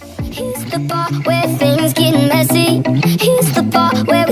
Here's the bar where things get messy. Here's the bar where